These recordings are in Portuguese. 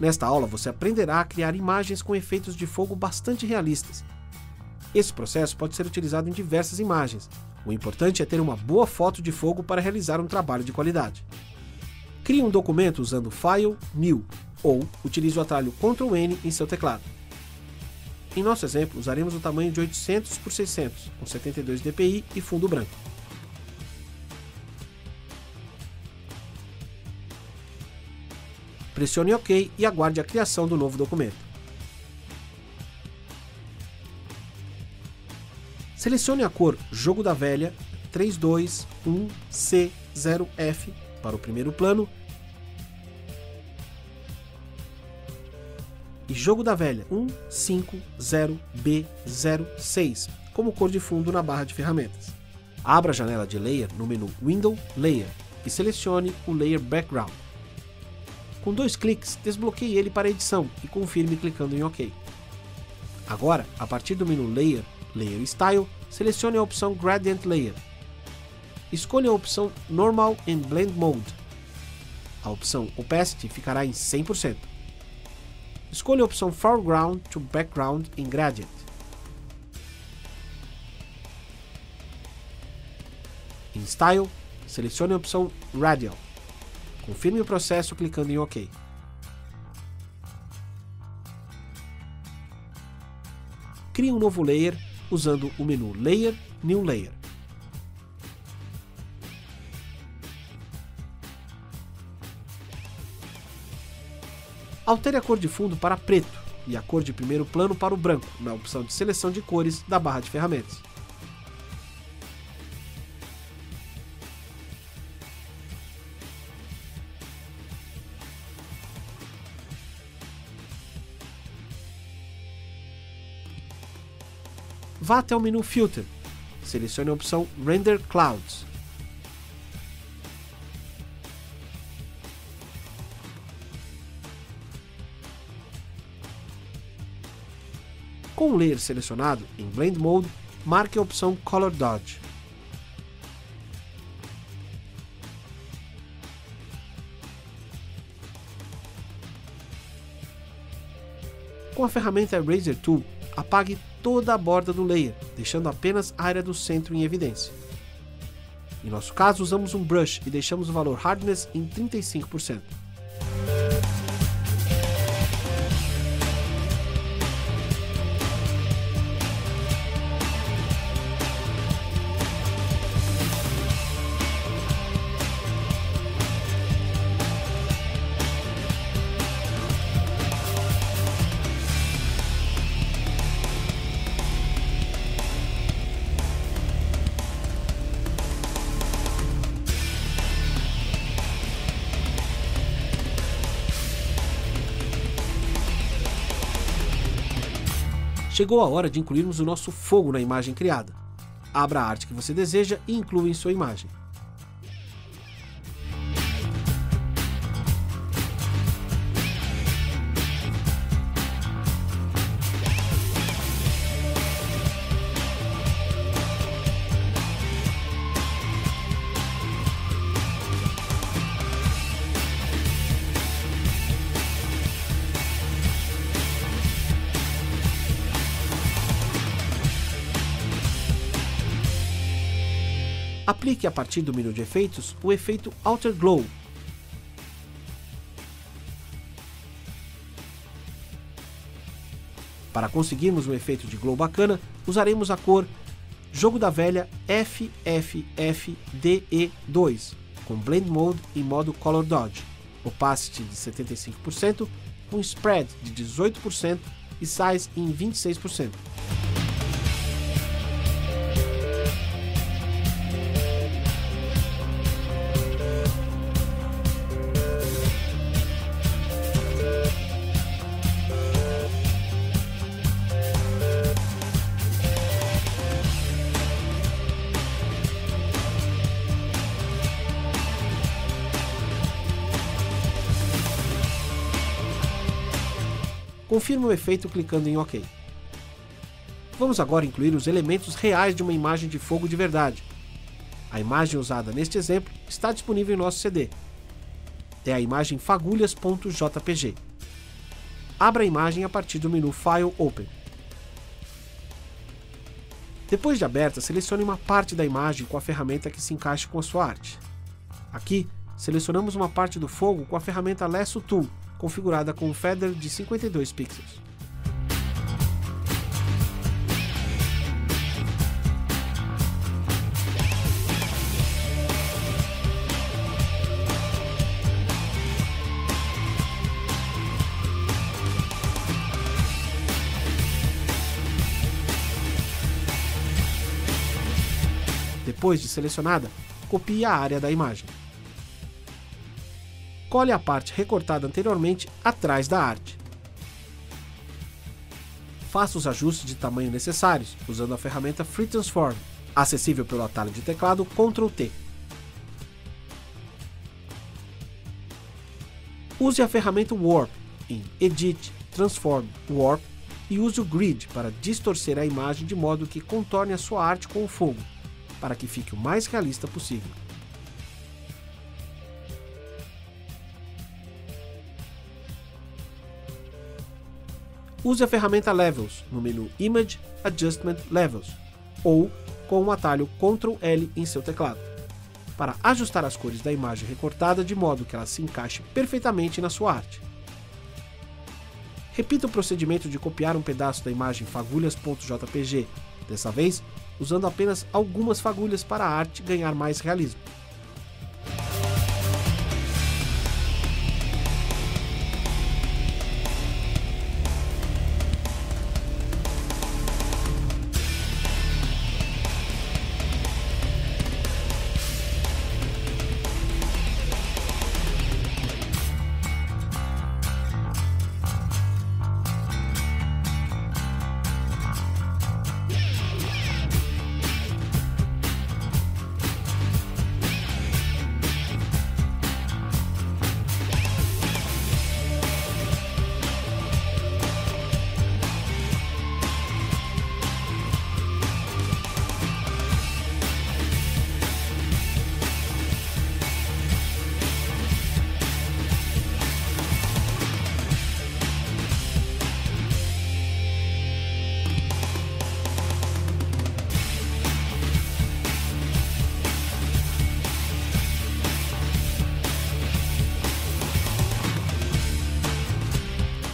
Nesta aula você aprenderá a criar imagens com efeitos de fogo bastante realistas. Esse processo pode ser utilizado em diversas imagens. O importante é ter uma boa foto de fogo para realizar um trabalho de qualidade. Crie um documento usando File, New ou utilize o atalho Ctrl N em seu teclado. Em nosso exemplo, usaremos o tamanho de 800 por 600, com 72 dpi e fundo branco. Pressione OK e aguarde a criação do novo documento. Selecione a cor Jogo da Velha 321C0F para o primeiro plano e Jogo da Velha 150B06 como cor de fundo na barra de ferramentas. Abra a janela de Layer no menu Window Layer e selecione o Layer Background. Com dois cliques, desbloqueie ele para edição e confirme clicando em OK. Agora, a partir do menu Layer, Layer Style, selecione a opção Gradient Layer. Escolha a opção Normal and Blend Mode. A opção Opacity ficará em 100%. Escolha a opção Foreground to Background em Gradient. Em Style, selecione a opção Radial. Confirme o processo clicando em OK. Crie um novo layer usando o menu Layer, New Layer. Altere a cor de fundo para preto e a cor de primeiro plano para o branco na opção de seleção de cores da barra de ferramentas. Vá até o menu Filter. Selecione a opção Render Clouds. Com o layer selecionado em Blend Mode, marque a opção Color Dodge. Com a ferramenta Eraser Tool, apague toda a borda do layer, deixando apenas a área do centro em evidência. Em nosso caso, usamos um brush e deixamos o valor Hardness em 35%. Chegou a hora de incluirmos o nosso fogo na imagem criada. Abra a arte que você deseja e inclua em sua imagem. Aplique a partir do menu de efeitos o efeito Alter Glow. Para conseguirmos um efeito de glow bacana, usaremos a cor Jogo da Velha FFFDE2 com Blend Mode em modo Color Dodge, Opacity de 75%, com Spread de 18% e Size em 26%. Confirme o efeito clicando em OK. Vamos agora incluir os elementos reais de uma imagem de fogo de verdade. A imagem usada neste exemplo está disponível em nosso CD. É a imagem fagulhas.jpg. abra a imagem a partir do menu File Open. Depois de aberta, selecione uma parte da imagem com a ferramenta que se encaixe com a sua arte. Aqui, selecionamos uma parte do fogo com a ferramenta Lasso Tool, configurada com um feather de 52 pixels. Depois de selecionada, copie a área da imagem. Cole a parte recortada anteriormente atrás da arte. Faça os ajustes de tamanho necessários usando a ferramenta Free Transform, acessível pelo atalho de teclado Ctrl T. Use a ferramenta Warp em Edit, Transform, Warp e use o Grid para distorcer a imagem de modo que contorne a sua arte com o fogo para que fique o mais realista possível. Use a ferramenta Levels no menu Image Adjustment Levels ou com o atalho Ctrl L em seu teclado, para ajustar as cores da imagem recortada de modo que ela se encaixe perfeitamente na sua arte. Repita o procedimento de copiar um pedaço da imagem fagulhas.jpg, dessa vez usando apenas algumas fagulhas para a arte ganhar mais realismo.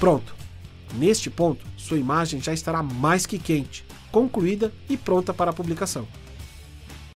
Pronto! Neste ponto, sua imagem já estará mais que quente, concluída e pronta para a publicação.